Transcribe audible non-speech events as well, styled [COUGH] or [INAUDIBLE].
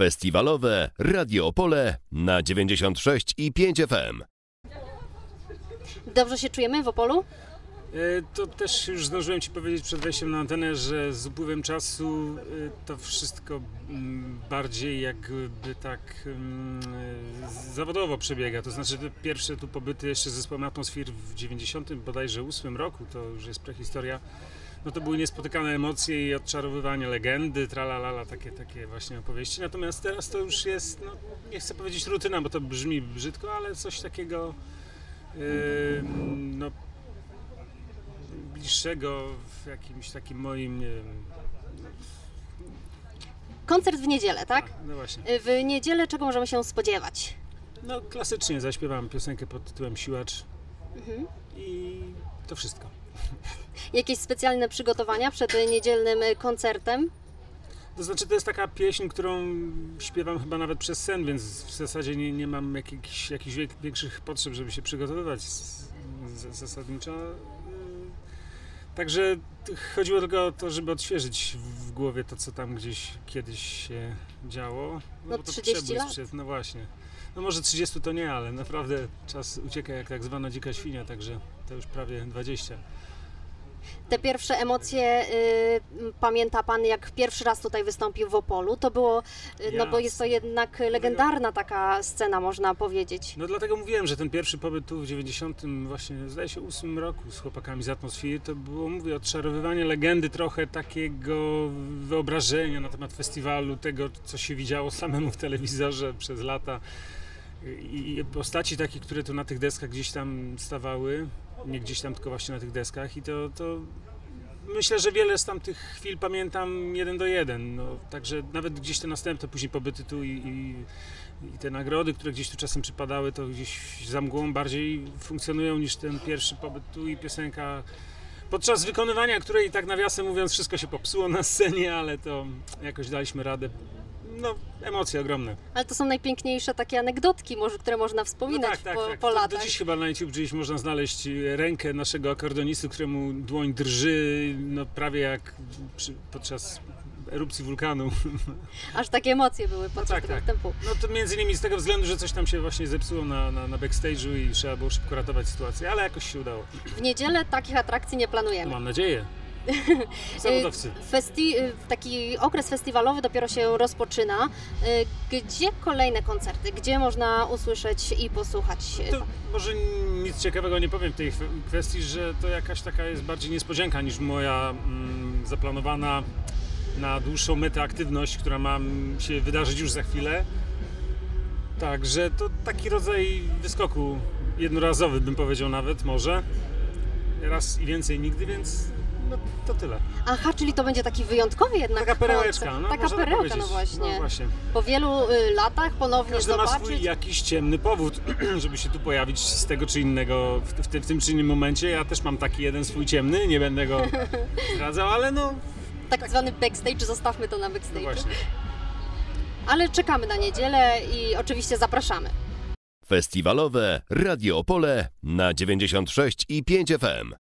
Festiwalowe Radio Opole na 96 i 5 FM. Dobrze się czujemy w Opolu? E, To też już zdążyłem Ci powiedzieć przed wejściem na antenę, że z upływem czasu e, to wszystko mm, bardziej jakby tak mm, zawodowo przebiega. To znaczy te pierwsze tu pobyty jeszcze z zespołem Atmosfer w 90 bodajże 8 roku, to już jest prehistoria. No to były niespotykane emocje i odczarowywanie legendy, tralalala, takie, takie właśnie opowieści. Natomiast teraz to już jest, no, nie chcę powiedzieć rutyna, bo to brzmi brzydko, ale coś takiego yy, no, bliższego w jakimś takim moim, nie wiem, Koncert w niedzielę, tak? no właśnie. W niedzielę czego możemy się spodziewać? No klasycznie zaśpiewam piosenkę pod tytułem Siłacz i to wszystko. Jakieś specjalne przygotowania przed niedzielnym koncertem? To znaczy to jest taka pieśń, którą śpiewam chyba nawet przez sen, więc w zasadzie nie, nie mam jakichś, jakichś większych potrzeb, żeby się przygotowywać zasadniczo. Yy, Także chodziło tylko o to, żeby odświeżyć w głowie to, co tam gdzieś kiedyś się działo. No, bo to 30 przebój lat. sprzed- No właśnie. No może 30 to nie, ale naprawdę czas ucieka jak tak zwana dzika świnia, także to już prawie 20. Te pierwsze emocje, y, pamięta Pan jak pierwszy raz tutaj wystąpił w Opolu? To było, y, no bo jest to jednak legendarna taka scena, można powiedzieć. No dlatego mówiłem, że ten pierwszy pobyt tu w 90 właśnie, zdaje się, 8 roku z chłopakami z atmosfery, to było, mówię, odczarowywanie legendy trochę takiego wyobrażenia na temat festiwalu, tego, co się widziało samemu w telewizorze przez lata i postaci takie, które tu na tych deskach gdzieś tam stawały, nie gdzieś tam, tylko właśnie na tych deskach i to, to myślę, że wiele z tamtych chwil pamiętam jeden do jeden, no, także nawet gdzieś te następne później pobyty tu i, i i te nagrody, które gdzieś tu czasem przypadały, to gdzieś za mgłą bardziej funkcjonują niż ten pierwszy pobyt tu i piosenka. Podczas wykonywania której, tak nawiasem mówiąc, wszystko się popsuło na scenie, ale to jakoś daliśmy radę. No, emocje ogromne. Ale to są najpiękniejsze takie anegdotki, może, które można wspominać po, po Do, do latach. dziś chyba na YouTube gdzieś można znaleźć rękę naszego akordonisty, któremu dłoń drży, no prawie jak przy, podczas erupcji wulkanu. [LAUGHS] Aż takie emocje były podczas tak, tego tak. występu. No to między innymi z tego względu, że coś tam się właśnie zepsuło na, na, na backstage'u i trzeba było szybko ratować sytuację, ale jakoś się udało. W niedzielę takich atrakcji nie No planujemy. mam nadzieję. [LAUGHS] Zawodowcy. Festi- y, taki okres festiwalowy dopiero się rozpoczyna. Y, Gdzie kolejne koncerty? Gdzie można usłyszeć i posłuchać? To może nic ciekawego nie powiem w tej kwestii, że to jakaś taka jest bardziej niespodzianka niż moja mm, zaplanowana na dłuższą metę aktywność, która ma się wydarzyć już za chwilę. Także to taki rodzaj wyskoku jednorazowy bym powiedział nawet, może. Raz i więcej nigdy, więc no, to tyle. Aha, czyli to będzie taki wyjątkowy jednak Taka perełeczka, no Taka tak perełka, powiedzieć. no właśnie. No właśnie. Po wielu y, latach ponownie Każdy ma zobaczyć. swój jakiś ciemny powód, [CLEARS THROAT] żeby się tu pojawić z tego czy innego, w, w, tym- w tym czy innym momencie. Ja też mam taki jeden swój ciemny, nie będę go [LAUGHS] zdradzał, ale no, Tak zwany backstage, zostawmy to na no backstage. właśnie. Ale czekamy na niedzielę i oczywiście zapraszamy. Festiwalowe Radio Opole na 96 i 5 FM.